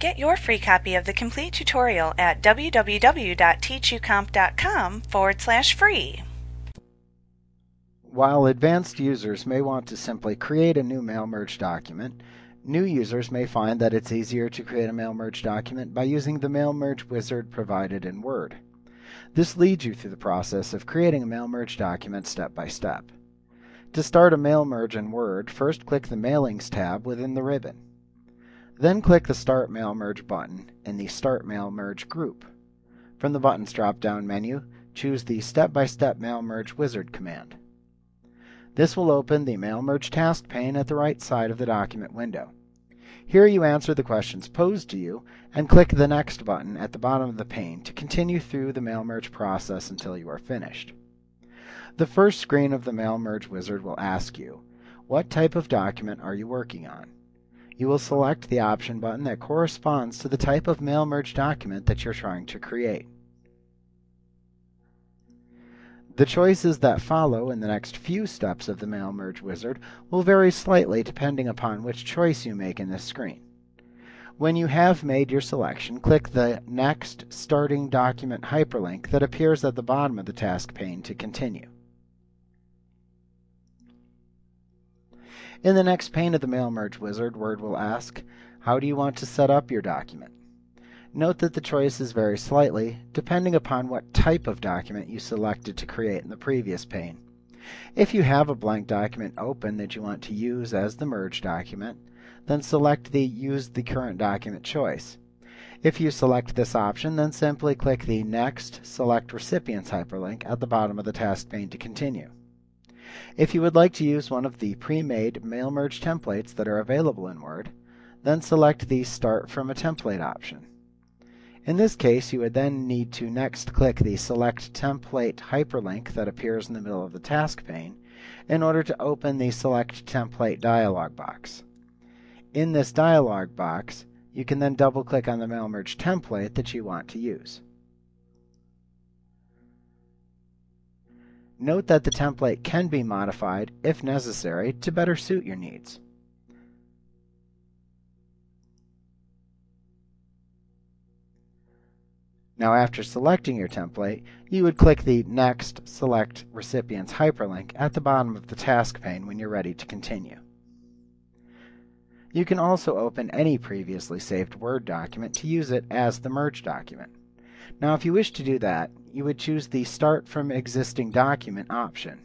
Get your free copy of the complete tutorial at www.teachucomp.com forward slash free. While advanced users may want to simply create a new mail merge document, new users may find that it's easier to create a mail merge document by using the mail merge wizard provided in Word. This leads you through the process of creating a mail merge document step by step. To start a mail merge in Word, first click the Mailings tab within the ribbon. Then click the Start Mail Merge button in the Start Mail Merge group. From the Buttons drop-down menu, choose the Step-by-Step Mail Merge Wizard command. This will open the Mail Merge task pane at the right side of the document window. Here you answer the questions posed to you and click the Next button at the bottom of the pane to continue through the Mail Merge process until you are finished. The first screen of the Mail Merge Wizard will ask you, what type of document are you working on? You will select the option button that corresponds to the type of mail merge document that you're trying to create. The choices that follow in the next few steps of the Mail Merge wizard will vary slightly depending upon which choice you make in this screen. When you have made your selection, click the Next Starting Document hyperlink that appears at the bottom of the task pane to continue. In the next pane of the Mail Merge wizard, Word will ask, How do you want to set up your document? Note that the choices vary slightly depending upon what type of document you selected to create in the previous pane. If you have a blank document open that you want to use as the merge document, then select the Use the current document choice. If you select this option, then simply click the Next Select Recipients hyperlink at the bottom of the task pane to continue. If you would like to use one of the pre-made mail merge templates that are available in Word, then select the Start from a Template option. In this case, you would then need to next click the Select Template hyperlink that appears in the middle of the task pane in order to open the Select Template dialog box. In this dialog box, you can then double-click on the mail merge template that you want to use. Note that the template can be modified, if necessary, to better suit your needs. Now after selecting your template, you would click the Next Select Recipients hyperlink at the bottom of the task pane when you're ready to continue. You can also open any previously saved Word document to use it as the merge document. Now if you wish to do that, you would choose the Start from Existing Document option.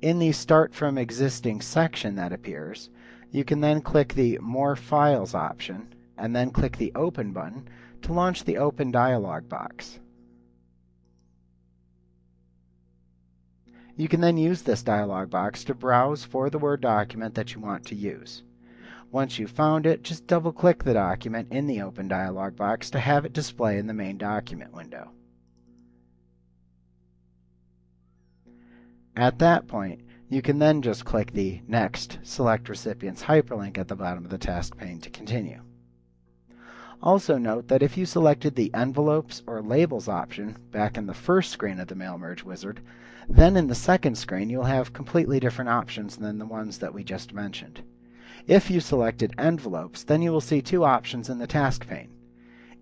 In the Start from Existing section that appears, you can then click the More Files option and then click the Open button to launch the Open dialog box. You can then use this dialog box to browse for the Word document that you want to use. Once you've found it, just double-click the document in the Open dialog box to have it display in the main document window. At that point, you can then just click the Next Select Recipients hyperlink at the bottom of the task pane to continue. Also note that if you selected the Envelopes or Labels option back in the first screen of the Mail Merge wizard, then in the second screen you'll have completely different options than the ones that we just mentioned. If you selected Envelopes, then you will see two options in the task pane.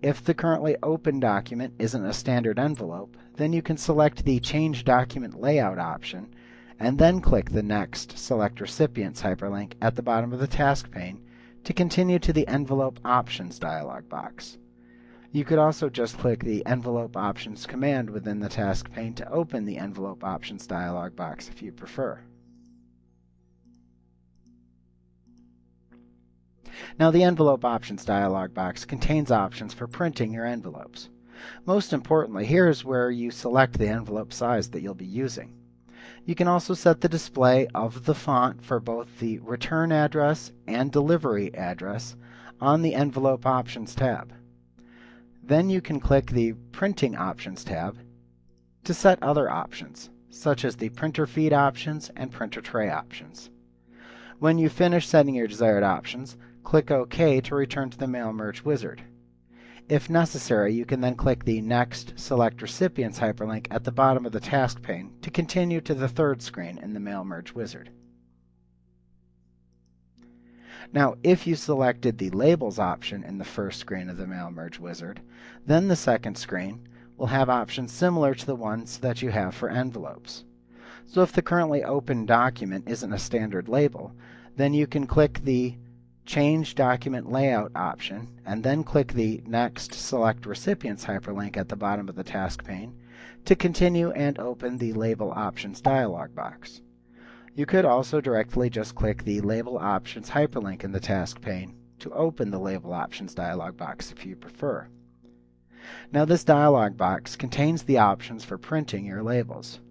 If the currently open document isn't a standard envelope, then you can select the Change Document Layout option and then click the Next Select Recipients hyperlink at the bottom of the task pane to continue to the Envelope Options dialog box. You could also just click the Envelope Options command within the task pane to open the Envelope Options dialog box if you prefer. Now the Envelope Options dialog box contains options for printing your envelopes. Most importantly, here is where you select the envelope size that you'll be using. You can also set the display of the font for both the return address and delivery address on the Envelope Options tab. Then you can click the Printing Options tab to set other options, such as the printer feed options and printer tray options. When you finish setting your desired options, Click OK to return to the Mail Merge wizard. If necessary, you can then click the Next Select Recipients hyperlink at the bottom of the task pane to continue to the third screen in the Mail Merge wizard. Now, if you selected the Labels option in the first screen of the Mail Merge Wizard, then the second screen will have options similar to the ones that you have for envelopes. So if the currently open document isn't a standard label, then you can click the Change Document Layout option and then click the Next Select Recipients hyperlink at the bottom of the task pane to continue and open the Label Options dialog box. You could also directly just click the Label Options hyperlink in the task pane to open the Label Options dialog box if you prefer. Now this dialog box contains the options for printing your labels.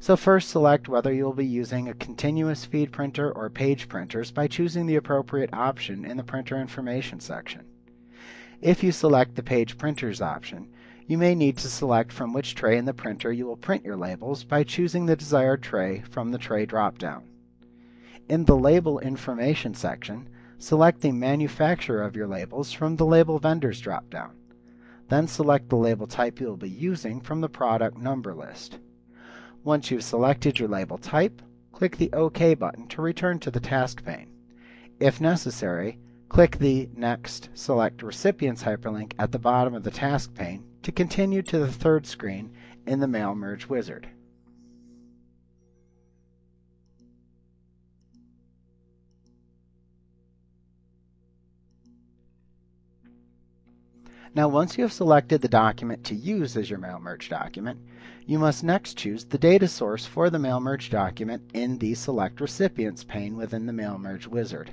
So first select whether you will be using a continuous feed printer or page printers by choosing the appropriate option in the printer information section. If you select the page printers option, you may need to select from which tray in the printer you will print your labels by choosing the desired tray from the tray dropdown. In the Label Information section, select the manufacturer of your labels from the Label Vendors dropdown. Then select the label type you will be using from the product number list. Once you've selected your label type, click the OK button to return to the task pane. If necessary, click the Next Select Recipients hyperlink at the bottom of the task pane to continue to the third screen in the Mail Merge wizard. Now once you have selected the document to use as your mail merge document, you must next choose the data source for the mail merge document in the Select Recipients pane within the Mail Merge wizard.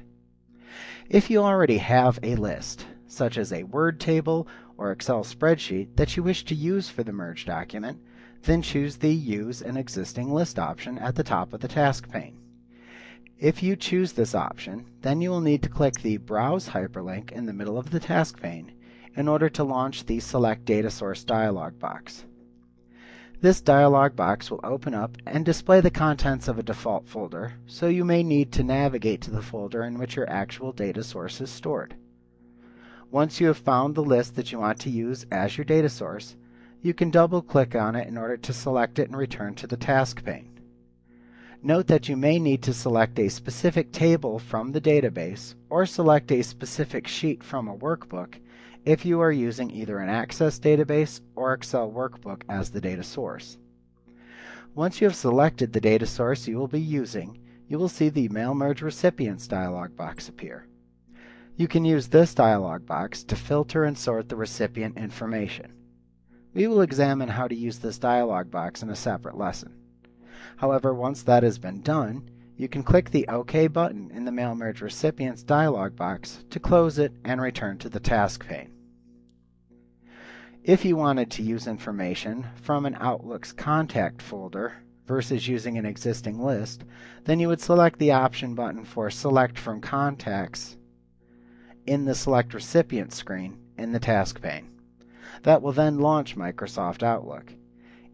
If you already have a list, such as a Word table or Excel spreadsheet that you wish to use for the merge document, then choose the Use an Existing List option at the top of the task pane. If you choose this option, then you will need to click the Browse hyperlink in the middle of the task pane in order to launch the Select Data Source dialog box. This dialog box will open up and display the contents of a default folder, so you may need to navigate to the folder in which your actual data source is stored. Once you have found the list that you want to use as your data source, you can double click on it in order to select it and return to the task pane. Note that you may need to select a specific table from the database or select a specific sheet from a workbook if you are using either an Access database or Excel workbook as the data source. Once you have selected the data source you will be using, you will see the Mail Merge Recipients dialog box appear. You can use this dialog box to filter and sort the recipient information. We will examine how to use this dialog box in a separate lesson. However, once that has been done, you can click the OK button in the Mail Merge Recipients dialog box to close it and return to the task pane. If you wanted to use information from an Outlook's contact folder versus using an existing list, then you would select the option button for Select from Contacts in the Select Recipient screen in the task pane. That will then launch Microsoft Outlook.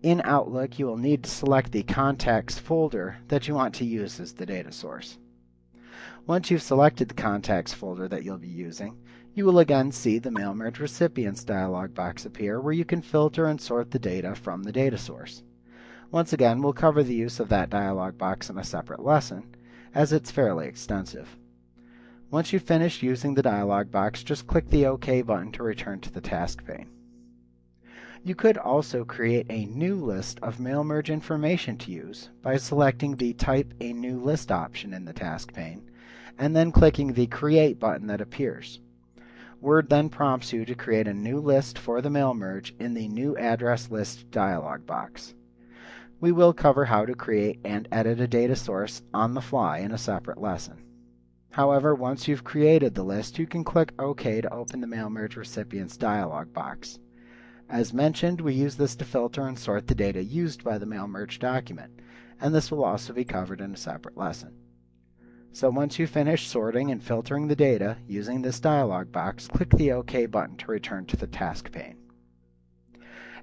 In Outlook, you will need to select the Contacts folder that you want to use as the data source. Once you've selected the Contacts folder that you'll be using, you will again see the Mail Merge Recipients dialog box appear where you can filter and sort the data from the data source. Once again, we'll cover the use of that dialog box in a separate lesson, as it's fairly extensive. Once you've finished using the dialog box, just click the OK button to return to the task pane. You could also create a new list of mail merge information to use by selecting the Type a New List option in the task pane, and then clicking the Create button that appears. Word then prompts you to create a new list for the mail merge in the New Address List dialog box. We will cover how to create and edit a data source on the fly in a separate lesson. However, once you've created the list, you can click OK to open the Mail Merge Recipients dialog box. As mentioned, we use this to filter and sort the data used by the mail merge document, and this will also be covered in a separate lesson. So once you finish sorting and filtering the data using this dialog box, click the OK button to return to the task pane.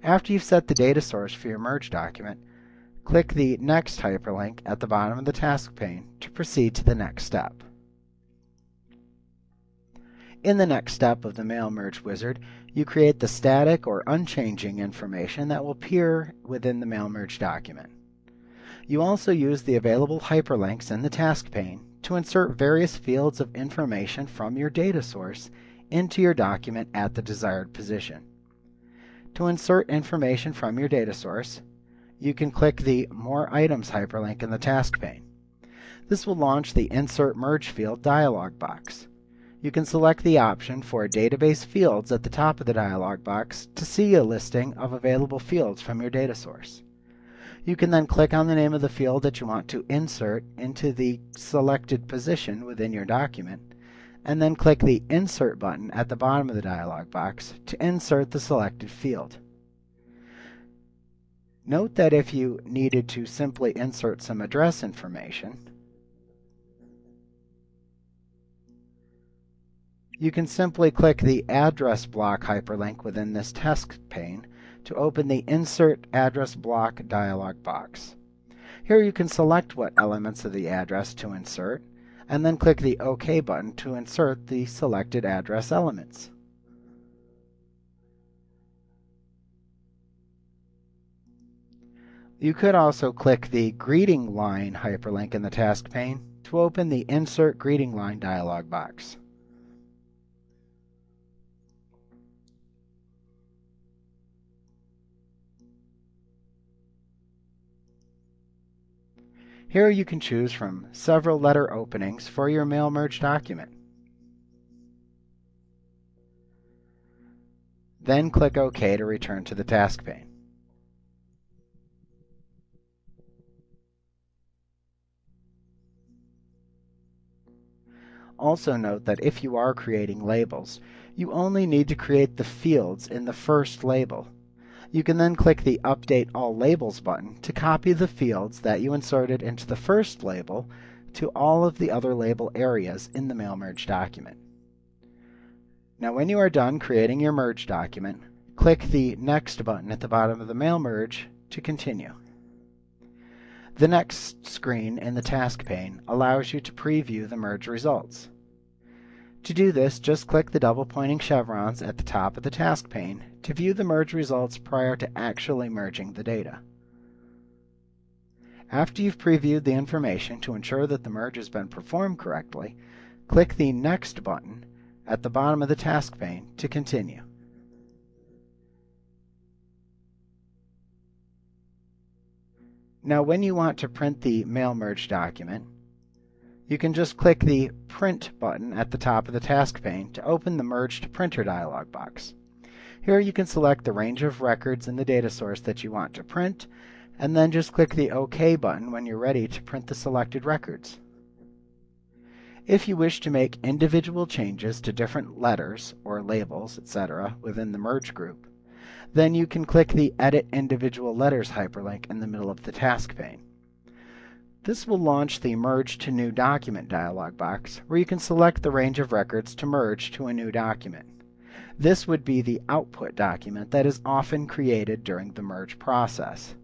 After you've set the data source for your merge document, click the Next hyperlink at the bottom of the task pane to proceed to the next step. In the next step of the Mail Merge wizard, you create the static or unchanging information that will appear within the Mail Merge document. You also use the available hyperlinks in the task pane to insert various fields of information from your data source into your document at the desired position. To insert information from your data source, you can click the More Items hyperlink in the task pane. This will launch the Insert Merge Field dialog box. You can select the option for Database Fields at the top of the dialog box to see a listing of available fields from your data source. You can then click on the name of the field that you want to insert into the selected position within your document, and then click the Insert button at the bottom of the dialog box to insert the selected field. Note that if you needed to simply insert some address information, you can simply click the Address block hyperlink within this task pane to open the Insert Address Block dialog box. Here you can select what elements of the address to insert, and then click the OK button to insert the selected address elements. You could also click the Greeting Line hyperlink in the task pane to open the Insert Greeting Line dialog box. Here you can choose from several letter openings for your mail merge document. Then click OK to return to the task pane. Also note that if you are creating labels, you only need to create the fields in the first label. You can then click the Update All Labels button to copy the fields that you inserted into the first label to all of the other label areas in the Mail Merge document. Now when you are done creating your merge document, click the Next button at the bottom of the Mail Merge to continue. The next screen in the task pane allows you to preview the merge results. To do this, just click the double pointing chevrons at the top of the task pane to view the merge results prior to actually merging the data. After you've previewed the information to ensure that the merge has been performed correctly, click the Next button at the bottom of the task pane to continue. Now when you want to print the mail merge document, you can just click the Print button at the top of the task pane to open the Merge to Printer dialog box. Here you can select the range of records in the data source that you want to print, and then just click the OK button when you're ready to print the selected records. If you wish to make individual changes to different letters or labels, etc., within the merge group, then you can click the Edit Individual Letters hyperlink in the middle of the task pane. This will launch the Merge to New Document dialog box, where you can select the range of records to merge to a new document. This would be the output document that is often created during the merge process.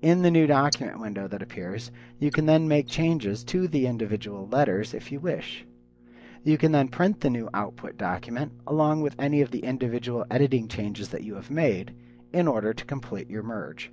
In the new document window that appears, you can then make changes to the individual letters if you wish. You can then print the new output document along with any of the individual editing changes that you have made in order to complete your merge.